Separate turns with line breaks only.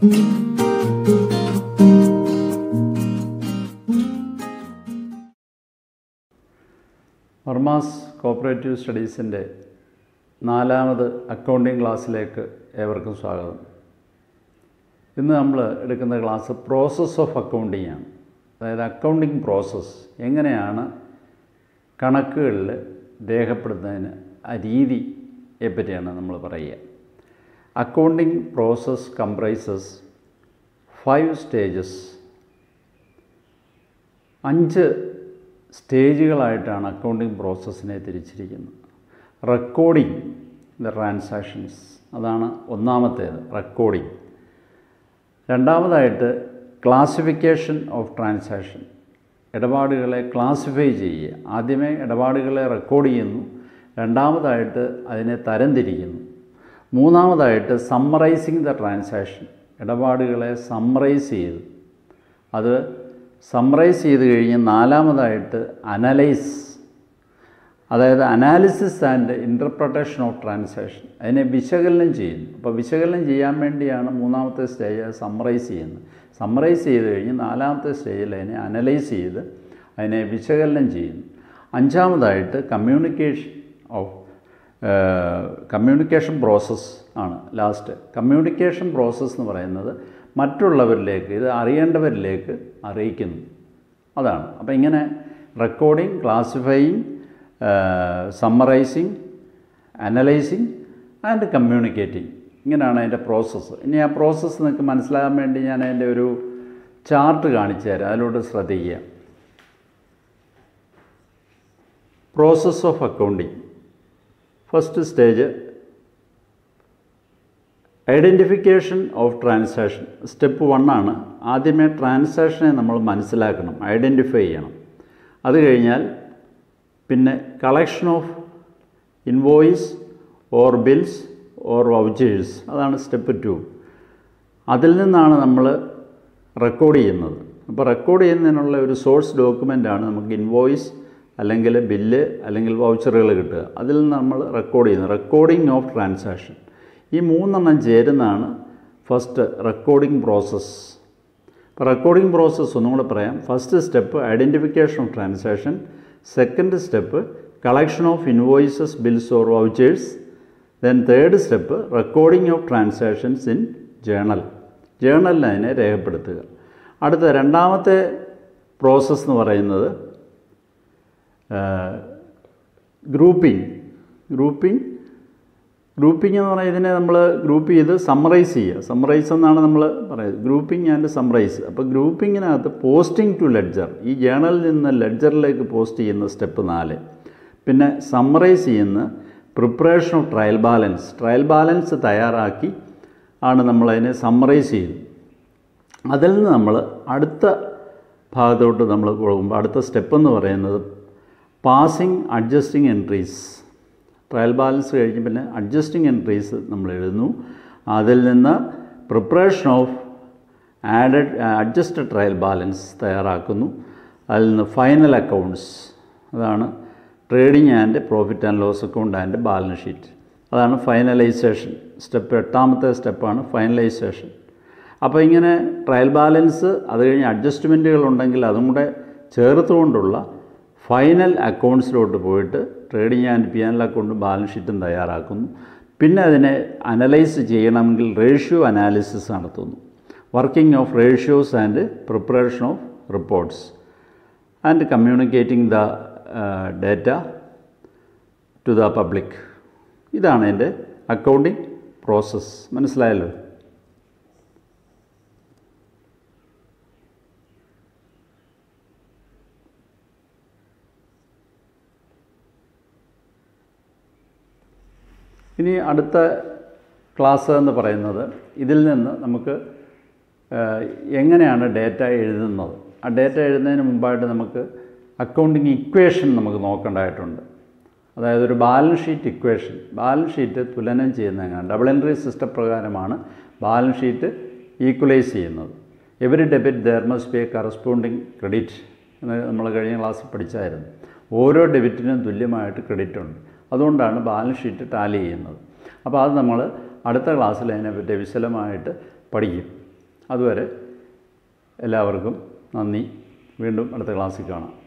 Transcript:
Varmas cooperative സ്റ്റഡീസിന്റെ നാലാമത് accounting ക്ലാസ്സിലേക്ക് ഏവർക്കും സ്വാഗതം. ഇന്ന് നമ്മൾ എടുക്കുന്ന ക്ലാസ് പ്രോസസ്സ് ഓഫ് അക്കൗണ്ടിംഗ് ആണ് അതായത് അക്കൗണ്ടിംഗ് പ്രോസസ്സ് എങ്ങനെയാണ് കണക്കുകളിൽ രേഖപ്പെടുത്തുന്നതിന് ആ രീതിയെ പറ്റിയാണ് നമ്മൾ പറയുക. Accounting process comprises five stages അഞ്ച് സ്റ്റേജുകളായിട്ടാണ് അക്കൗണ്ടിംഗ് പ്രോസസ്സിനെ തിരിച്ചിരിക്കുന്നത്. റെക്കോർഡിംഗ് ദ ട്രാൻസാക്ഷൻസ് അതാണ് ഒന്നാമത്തേത് റെക്കോർഡിംഗ് രണ്ടാമതായിട്ട് ക്ലാസിഫിക്കേഷൻ ഓഫ് ട്രാൻസാക്ഷൻ ഇടപാടുകളെ ക്ലാസിഫൈ ചെയ്യുക. ആദ്യമേ ഇടപാടുകളെ റെക്കോർഡ് ചെയ്യുന്നു. രണ്ടാമതായിട്ട് അതിനെ തരംതിരിക്കുന്നു. മൂന്നാമതായിട്ട് സമ്മറൈസിങ് ദ ട്രാൻസാക്ഷൻ ഇടപാടുകളെ സമ്മറൈസ് ചെയ്ത്. അത് സമ്മറൈസ് ചെയ്ത് കഴിഞ്ഞ് നാലാമതായിട്ട് അനലൈസ് അതായത് analysis and interpretation of transaction അതിനെ വിശകലനം ചെയ്യുന്നു. അപ്പോൾ വിശകലനം ചെയ്യാൻ വേണ്ടിയാണ് മൂന്നാമത്തെ സ്റ്റേജ് സമ്മറൈസ് ചെയ്യുന്നത്. സമ്മറൈസ് ചെയ്ത് കഴിഞ്ഞ് നാലാമത്തെ സ്റ്റേജിൽ അതിനെ അനലൈസ് ചെയ്ത് അതിനെ വിശകലനം ചെയ്യുന്നു. അഞ്ചാമതായിട്ട് കമ്മ്യൂണിക്കേഷൻ ഓഫ് കമ്മ്യൂണിക്കേഷൻ പ്രോസസ്സ് ആണ് ലാസ്റ്റ് കമ്മ്യൂണിക്കേഷൻ പ്രോസസ്സ് എന്ന് പറയുന്നത് മറ്റുള്ളവരിലേക്ക് ഇത് അറിയേണ്ടവരിലേക്ക് അറിയിക്കുന്നു. അതാണ്. അപ്പോൾ ഇങ്ങനെ recording classifying summarising analysing and communicating ഇങ്ങനെയാണ് അതിന്റെ പ്രോസസ്സ് ഇനി ആ പ്രോസസ്സ് നിങ്ങൾക്ക് മനസ്സിലാകാൻ വേണ്ടി ഞാൻ അതിന്റെ ഒരു ചാർട്ട് കാണിച്ചു തരാം. അതിലോട്ട് ശ്രദ്ധിക്കുക. Process of accounting first stage identification of transaction. Step one ആണ് ആദ്യമേ ട്രാൻസാക്ഷനെ നമ്മൾ മനസ്സിലാക്കണം ഐഡന്റിഫൈ ചെയ്യണം. അത് കഴിഞ്ഞാൽ പിന്നെ collection of invoice or bills or vouchers അതാണ് സ്റ്റെപ്പ് ടു. അതിൽ നിന്നാണ് നമ്മൾ റെക്കോർഡ് ചെയ്യുന്നത്. അപ്പോൾ റെക്കോർഡ് ചെയ്യുന്നതിനുള്ള ഒരു സോഴ്സ് ഡോക്യുമെന്റാണ് നമുക്ക് ഇൻവോയ്സ് അല്ലെങ്കിൽ ബില്ല് അല്ലെങ്കിൽ വൗച്ചറുകൾ കിട്ടുക. അതിൽ നമ്മൾ റെക്കോർഡ് ചെയ്യുന്നത് റെക്കോർഡിംഗ് ഓഫ് ട്രാൻസാക്ഷൻ ഈ മൂന്നെണ്ണം ചേരുന്നതാണ് ഫസ്റ്റ് റെക്കോർഡിംഗ് പ്രോസസ്സ് ഇപ്പോൾ റെക്കോർഡിംഗ് പ്രോസസ്സ് ഒന്നും കൂടെ പറയാം. First step identification of transaction second step collection of invoices bills or vouchers then third step recording of transactions in journal ജേണലിൽ അതിനെ രേഖപ്പെടുത്തുക. അടുത്ത രണ്ടാമത്തെ പ്രോസസ്സ് എന്ന് പറയുന്നത് ഗ്രൂപ്പിംഗ്. ഗ്രൂപ്പിംഗ് ഗ്രൂപ്പിംഗ് എന്ന് പറഞ്ഞാൽ ഇതിനെ നമ്മൾ ഗ്രൂപ്പ് ചെയ്ത് സമ്മറൈസ് ചെയ്യുക. സമ്മറൈസ് എന്നാണ് നമ്മൾ പറയുന്നത്. ഗ്രൂപ്പിംഗ് ആൻഡ് സമ്മറൈസ് അപ്പോൾ ഗ്രൂപ്പിങ്ങിനകത്ത് പോസ്റ്റിംഗ് ടു ലെഡ്ജർ ഈ ജേണലിൽ നിന്ന് ലെഡ്ജറിലേക്ക് പോസ്റ്റ് ചെയ്യുന്ന സ്റ്റെപ്പ് നാല്. പിന്നെ സമ്മറൈസ് ചെയ്യുന്ന preparation of trial balance trial balance തയ്യാറാക്കി ആണ് നമ്മളതിനെ സമ്മറൈസ് ചെയ്യുന്നത്. അതിൽ നിന്ന് നമ്മൾ അടുത്ത ഭാഗത്തോട്ട് നമ്മൾ പോകുമ്പോൾ അടുത്ത സ്റ്റെപ്പ് എന്ന് പറയുന്നത് passing adjusting entries. Trial balance കഴിഞ്ഞ് പിന്നെ അഡ്ജസ്റ്റിംഗ് എൻട്രീസ് നമ്മൾ എഴുതുന്നു. അതിൽ നിന്ന് preparation of added adjusted trial balance തയ്യാറാക്കുന്നു. അതിൽ നിന്ന് ഫൈനൽ അക്കൗണ്ട്സ്. അതാണ് trading and profit and loss account and balance sheet. അതാണ് ഫൈനലൈസേഷൻ. സ്റ്റെപ്പ് എട്ടാമത്തെ സ്റ്റെപ്പാണ് ഫൈനലൈസേഷൻ. അപ്പോൾ ഇങ്ങനെ ട്രയൽ ബാലൻസ് അത് കഴിഞ്ഞ് അഡ്ജസ്റ്റ്മെന്റുകൾ ഉണ്ടെങ്കിൽ അതും കൂടെ ചേർത്തുകൊണ്ടുള്ള ഫൈനൽ അക്കൗണ്ട്സിലോട്ട് പോയിട്ട് ട്രേഡിംഗ് ആൻഡ് പി ആൻഡ് അക്കൗണ്ടും ബാലൻസ് ഷീറ്റും തയ്യാറാക്കുന്നു. പിന്നെ അതിനെ അനലൈസ് ചെയ്യണമെങ്കിൽ റേഷ്യോ അനാലിസിസ് നടത്തുന്നു. Working of ratios and preparation of reports. And communicating the data to the public. ഇതാണ് എന്റെ അക്കൗണ്ടിങ് പ്രോസസ്സ്. മനസ്സിലായല്ലോ? ഇനി അടുത്ത ക്ലാസ് എന്ന് പറയുന്നത് ഇതിൽ നിന്ന് നമുക്ക് എങ്ങനെയാണ് ഡേറ്റ എഴുതുന്നത്? ആ ഡേറ്റ എഴുതുന്നതിന് മുമ്പായിട്ട് നമുക്ക് അക്കൗണ്ടിങ് ഇക്വേഷൻ നമുക്ക് നോക്കേണ്ടതായിട്ടുണ്ട്. അതായത് ഒരു balance sheet equation balance sheet തുലനം ചെയ്യുന്ന എങ്ങനെ ഡബിൾ എൻട്രി സിസ്റ്റം പ്രകാരമാണ് ബാലൻസ് ഷീറ്റ് ഈക്വലൈസ് ചെയ്യുന്നത്. Every debit there must be a corresponding credit എന്ന് നമ്മൾ കഴിഞ്ഞ ക്ലാസ്സിൽ പഠിച്ചായിരുന്നു. ഓരോ ഡെബിറ്റിനും തുല്യമായിട്ട് ക്രെഡിറ്റ് ഉണ്ട്. അതുകൊണ്ടാണ് ബാലൻസ് ഷീറ്റ് ടാലി ചെയ്യുന്നത്. അപ്പോൾ അത് നമ്മൾ അടുത്ത ക്ലാസ്സിൽ അതിനെപ്പറ്റി വിശദമായിട്ട് പഠിക്കും. അതുവരെ എല്ലാവർക്കും നന്ദി. വീണ്ടും അടുത്ത ക്ലാസ്സിൽ കാണാം.